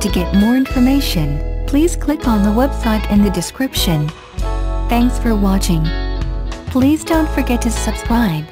To get more information, please click on the website in the description. Thanks for watching. Please don't forget to subscribe.